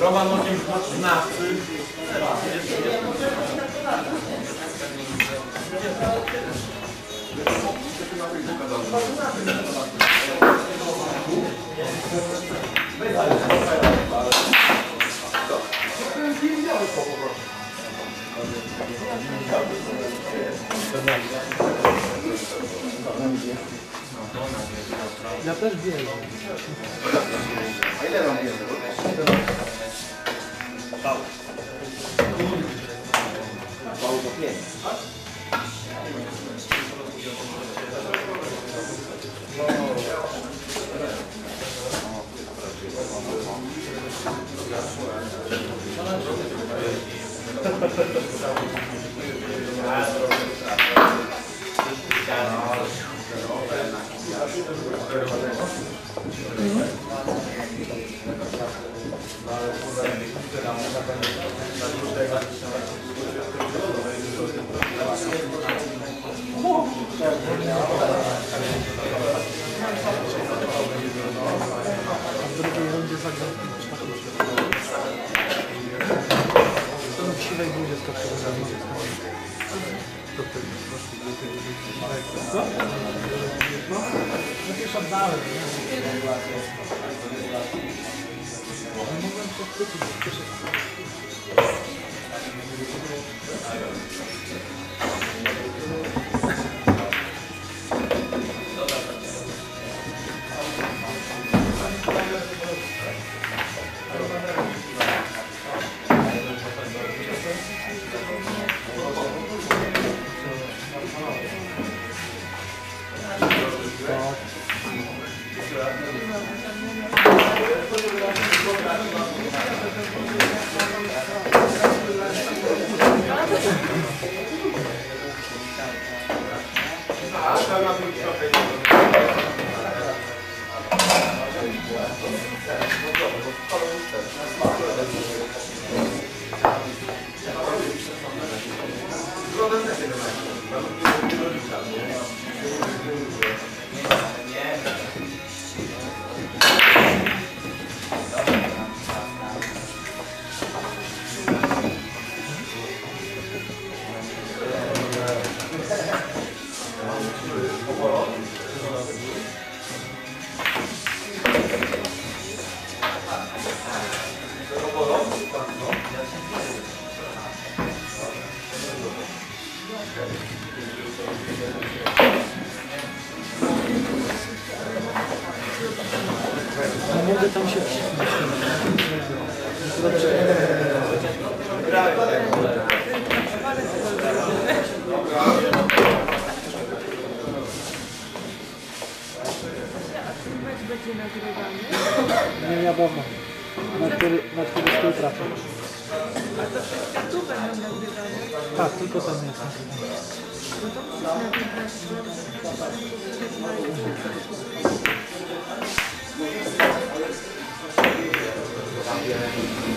Roman okiem znawcy. Ja też wiem. W oddałem. nie? Ale mogłem podchwycić w nagrywać, Gdzie?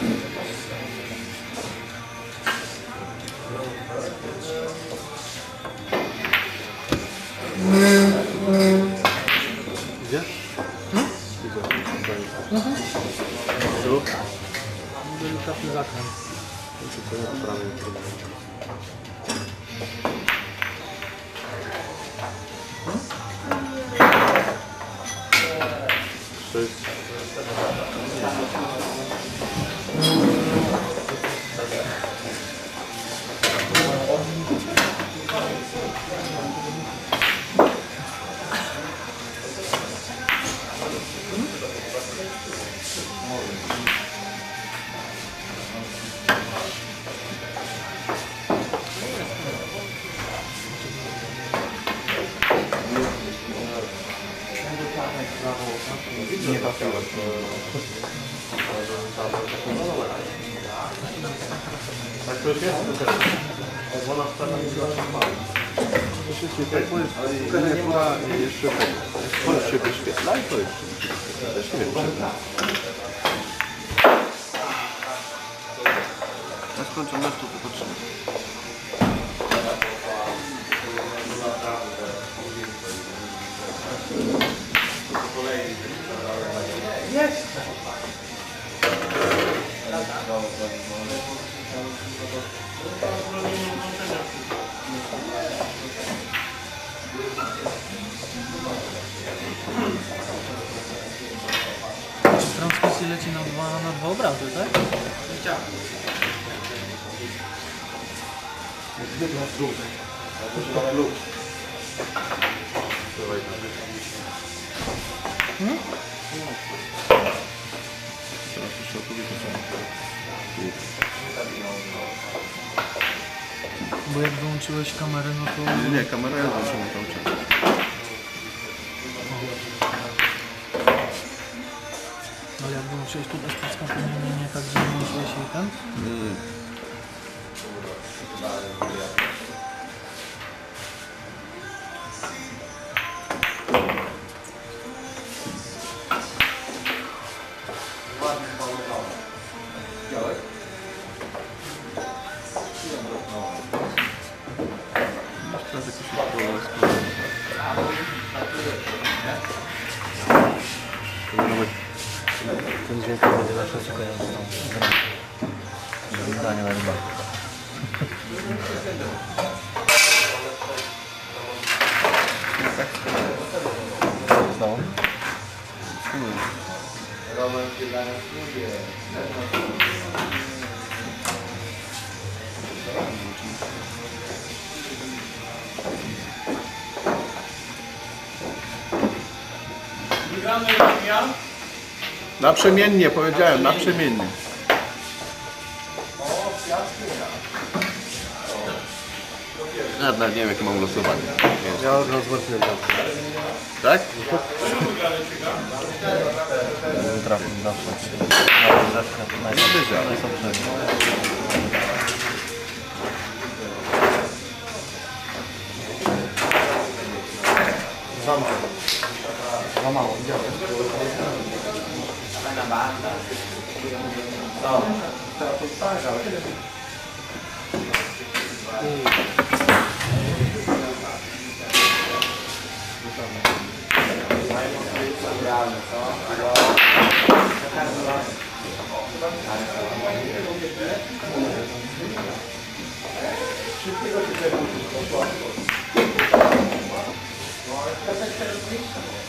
proof yet? Because I one after I'm not fine. Jeszcze chodź się wyświetla i to jest. Też nie wiem, Ja skończę mecz, to popatrzymy. Yes! Transmisji leci na dwa, na dwa obrazy, tak? Chciałem. Jedna w dół. Albo lub. Hmm? Bo jak wyłączyłeś kamerę, no to... Nie, nie, kamera jest włączona cały czas. Ale jak wyłączyłeś tu bezpieczną, to nie, nie, nie, tak, że wyłączyłeś jej ten? Teraz Naprzemiennie powiedziałem, naprzemiennie. Ja nawet nie wiem jakie mam losowanie. Ja rozłączyłem tam. Tak? Trafił zawsze. Nawet zawsze. Wiedziałem. Najsłabszego. Za mało. Za mało, widziałeś? Jeszcze raz?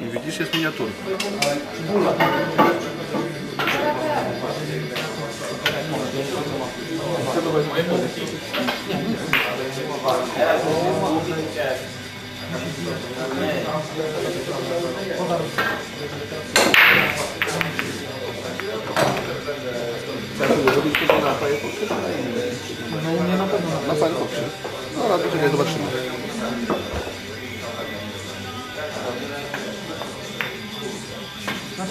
I widzisz, jest miniaturka. No u mnie na pewno. Na Firefoxie. No ale czekaj, zobaczymy. A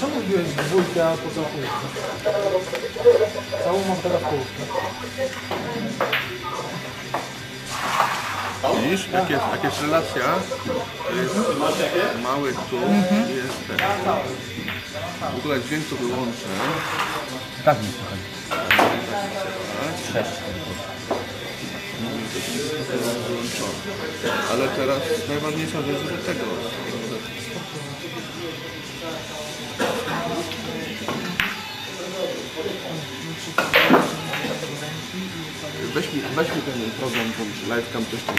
czemu wbiłeś dwójkę, a potem półkę? Całą mam teraz półkę. Widzisz, jak jest, jak jest relacja, to jest mały tu i jest ten. W ogóle dźwięk to wyłączę. Tak mi słuchaj. Sześć. Ale teraz najważniejsza rzecz, żeby tego. Weź mi, weź mi ten program, ten livecam coś tam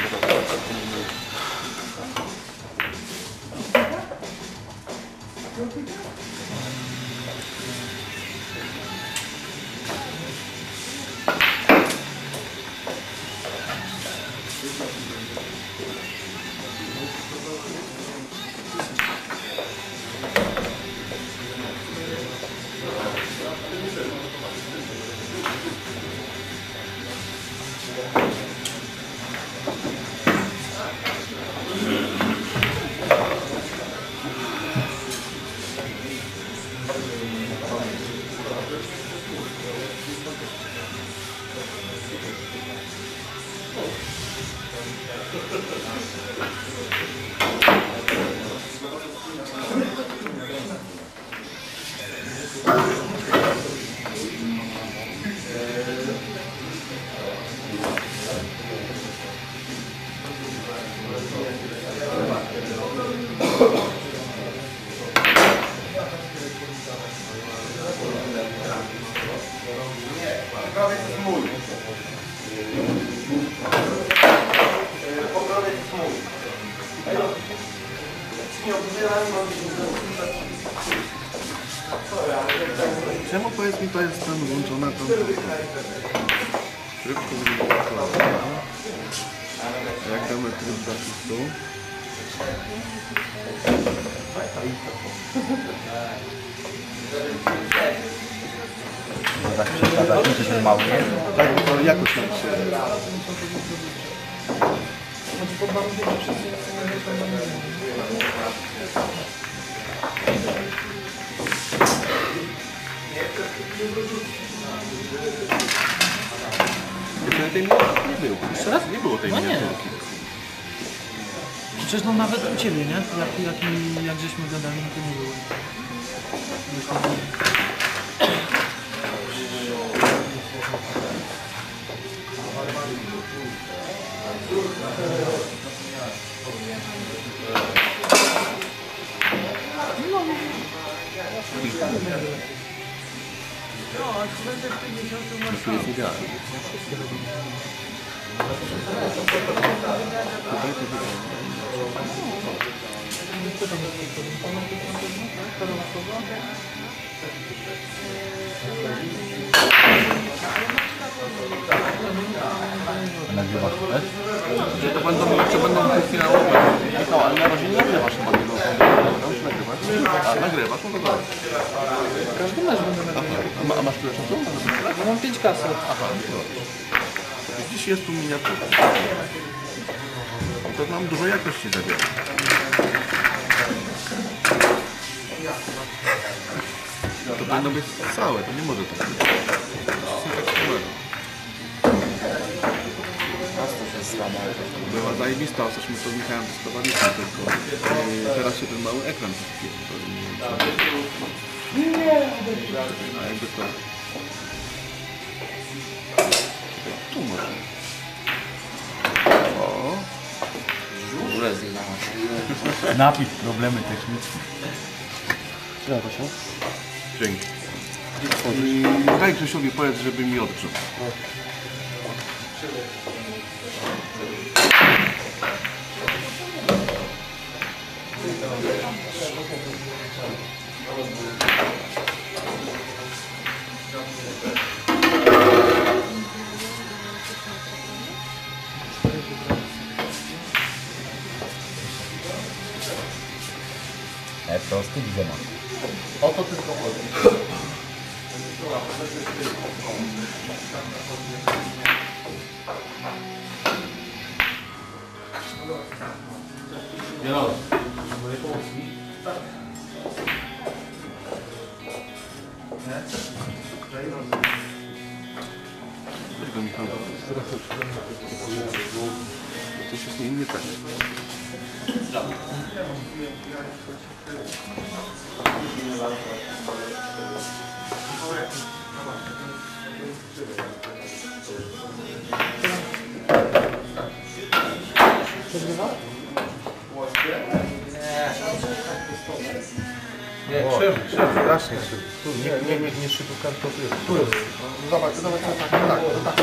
Czemu powiedz mi to jest tam włączona tam tryb komunikatora? Jak damy tryb zapisu? Tak przeszkadza, że ten mały, nie? Tak, to jakoś tam się... Wszyscy nie są Jeszcze tej miniaturki nie było. Jeszcze raz? Nie było tej No nie. miniaturki. Przecież no nawet u Ciebie, nie? Jak, jak, jak żeśmy gadali, no to nie było. Że... No, będę w 50 masz Tu jest idealnie. A nagrywasz też? Że to będą, jeszcze będą półfinałowe. Michał, ale na razie nie nagrywasz A, nagrywasz? No to. Każdy mecz będę. A, ma, a masz tyle czasu? Ja mam 5 kasy. Aha. Dziś jest tu miniatura. To nam dużo jakości zabiera. To powinno być całe, to nie może tak być. Są tak samego. Była zajebista, cośmy to z Michałem testowaliśmy, tylko teraz się ten mały ekran zaśpiewa. A jakby to... Czekaj, tu może. O, Napisz problemy techniczne. Trzeba to się? dzięki. Daj Grzesiowi powiedz, żeby mi odgrzał. E, prosty gdzie ma? O to tylko chodzi. Weź go Michał. Coś jest nie tak. Nie, krzyw, krzyw, strasznie. Tu, nie, nie, nie, nie szybko, to tu jest. Tu jest. Zobacz, zobacz, tak, tak, tak, tak.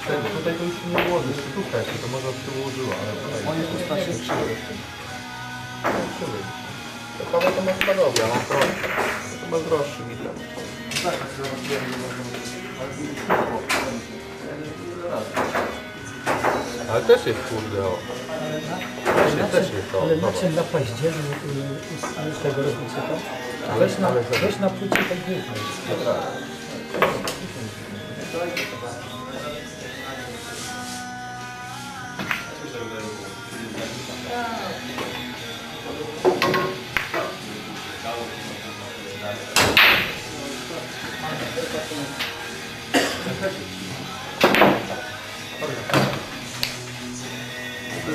Tutaj, tutaj to już nie było, jeszcze jeszcze, to może od tyłu użyła, ale tutaj... On jest tu strasznie krzywy. Krzywy. To Paweł to ma chyba dobrze, a on trochę. To ma droższy mi tam. Ale też jest kurde o. Też jest, też jest to. Ale na czym na paździerzu y, y, z tego robicie tak? to? Weź na, weź na płycie tej głównej.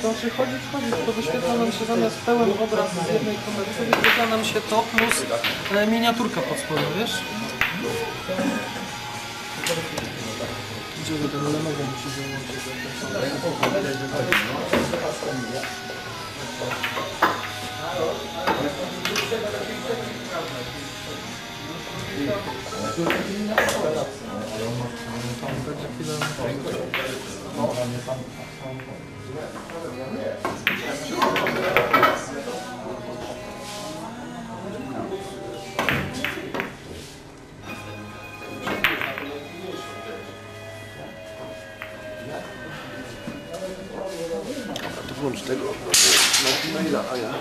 znaczy chodzi, chodzi, to wyświetla nam się zamiast pełen obraz z jednej komercji, wyświetla nam się to plus e, miniaturka pod spodem, wiesz? Gdzie wy ten wyłączyć? To włącz tego na maila, a ja...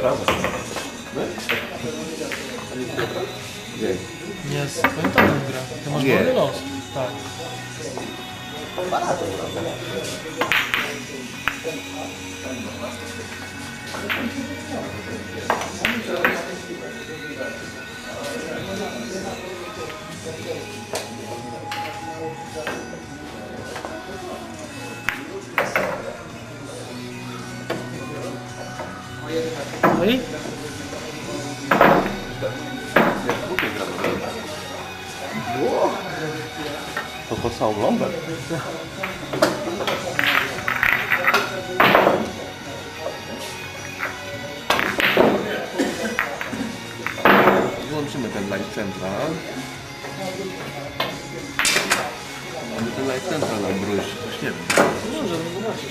Bravo. Nie, z pamiętanem gra. Ty masz Nie. wolny los. Tak. No i? To to co oglądać? Włączymy ten live central. Mamy ten live central nam coś nie wiem. Może, no zobaczysz.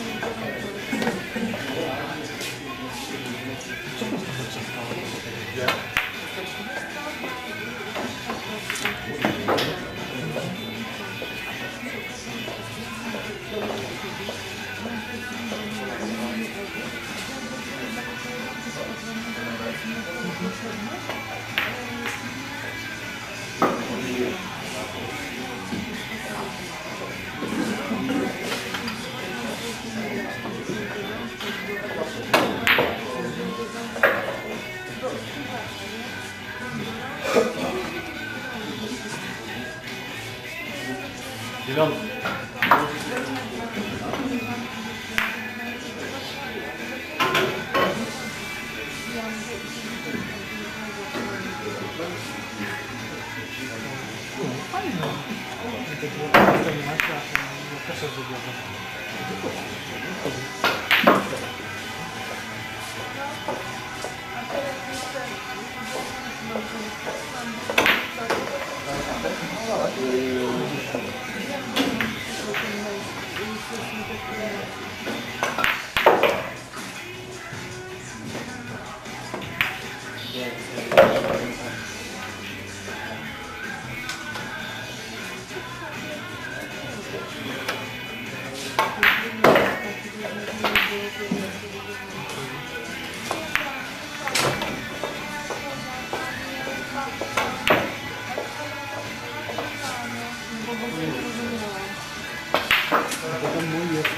Yeah.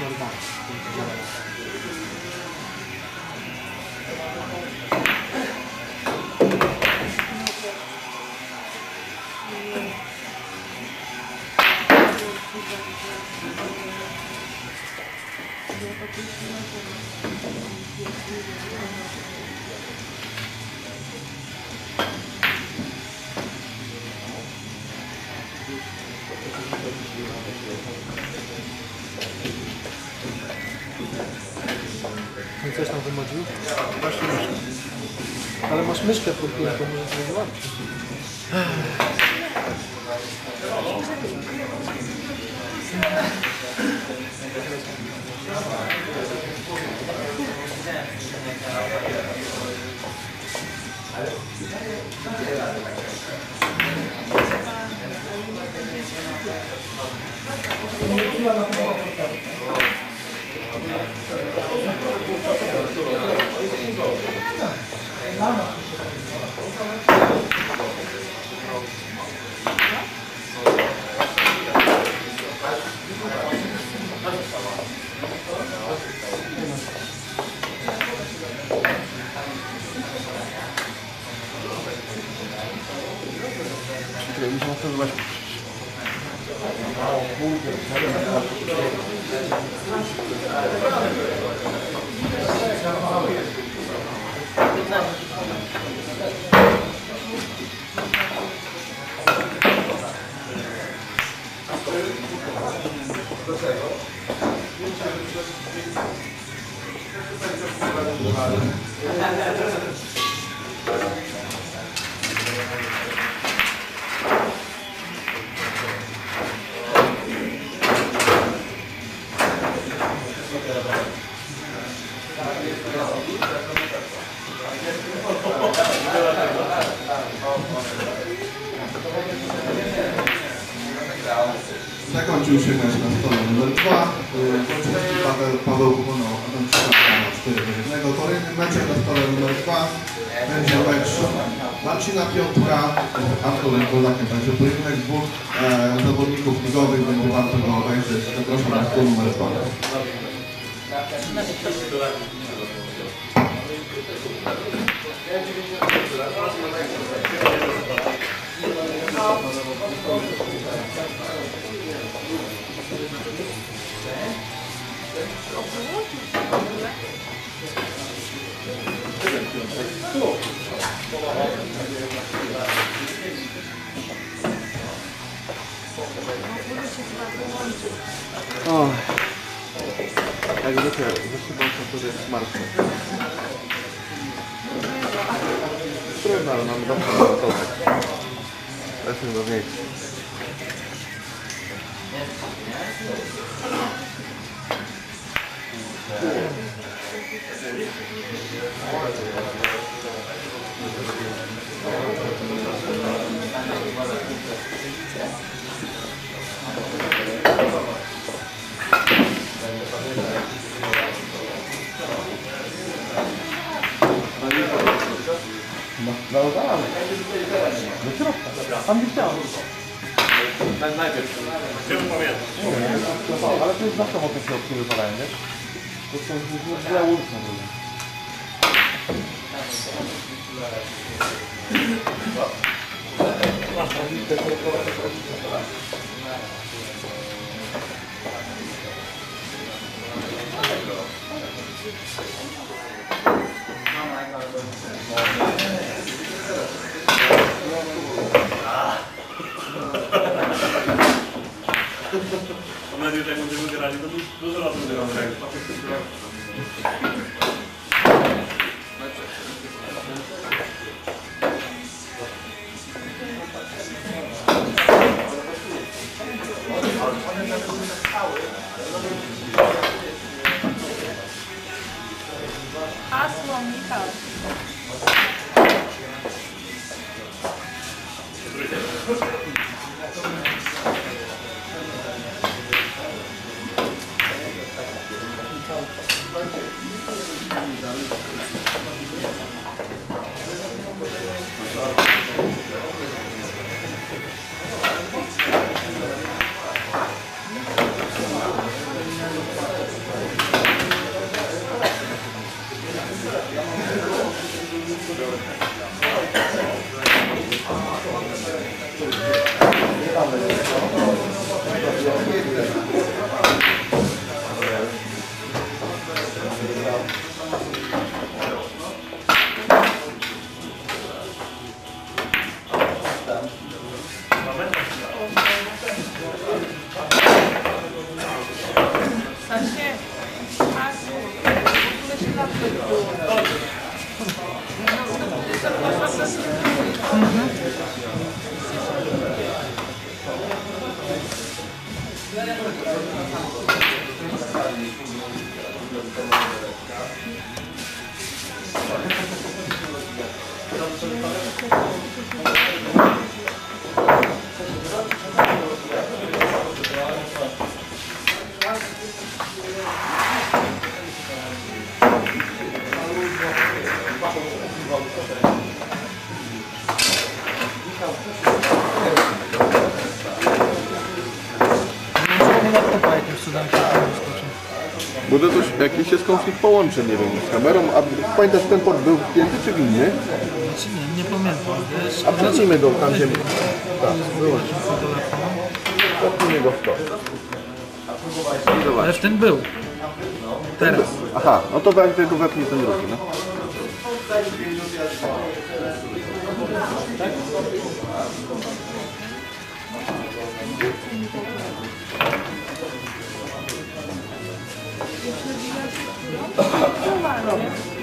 Normal. No coś tam wymodził? Ale masz myszkę podpiętą, może to będzie łatwiej. Czekaj, muszę na to zobaczyć. skończył się mecz na stole numer 2. Wojciechowski e, Paweł, Paweł pokonał Adam Szanowska na 4 do 1. Kolejnym meczem na stole numer 2 będzie mecz Marcina Piotra z Arturem Kozakiem. Także pojedynek dwóch e, zawodników ligowych będzie warto go obejrzeć. Zapraszam na stół numer 2. Thank you. 어. 아, 이렇게 50번 정도 말았어. 술을 말하면 너무 감사하다. To, to jest martwe. Trudno, ale mamy dobrze gotować. To jest najważniejsze. Chcemy pamiętać. Ale to jest zawsze mocno środki wypalają, wiesz? To są źle uliczne drugie. Mam nadzieję, że jak konflikt połączeń, nie wiem, z kamerą, a pamiętasz ten port był wpięty czy w inny? Znaczy nie, nie pamiętam, wiesz. A przejdźmy go tam, gdzie... Tak, telefon. Zapnijmy go w to. Ale w ten był. Teraz. Aha, no to weź tylko wepnij ten drugi, no. Nie,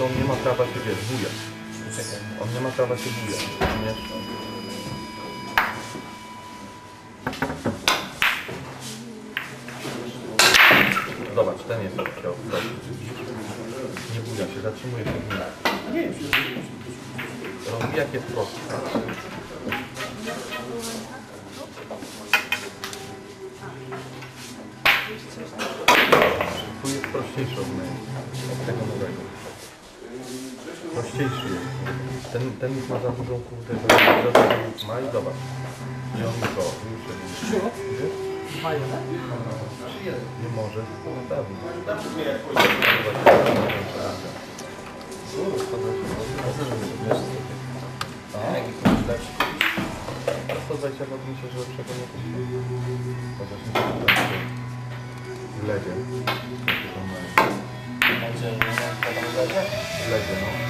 to on nie ma prawa się wiesz, bujać. On nie ma prawa się bujać, rozumiesz? Zobacz, ten jest dobrze. Nie buja się, zatrzymuje się w nim. To jak jest prosty? Ten, ten już ma za dużą kurde, za dużo ma i zobacz. I on się Siu, Wiesz? dwa jeden. Nie może, 120 wod myślę, że lepszego nie kupię. Nie. W ledzie. W ledzie, no.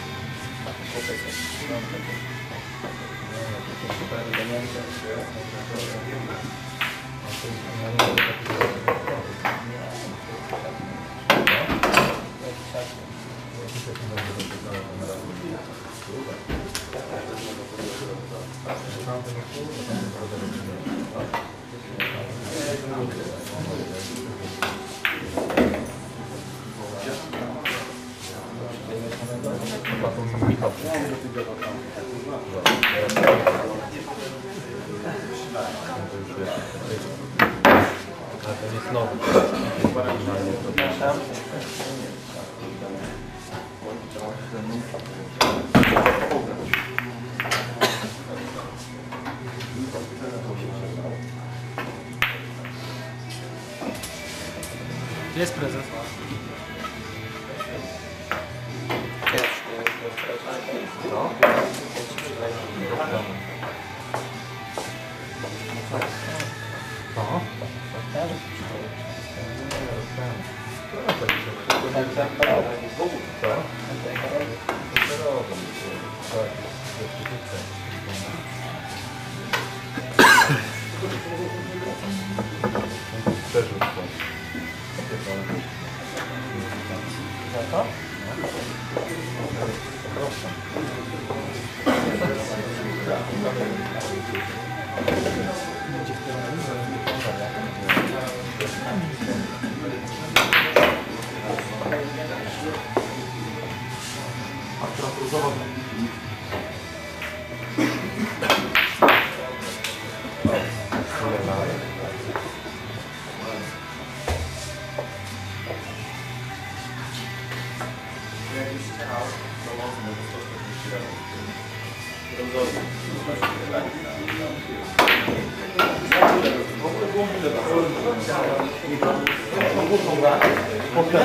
być. Chyba Gdzie jest prezes? przeżył 怎么？不同的，不同，的。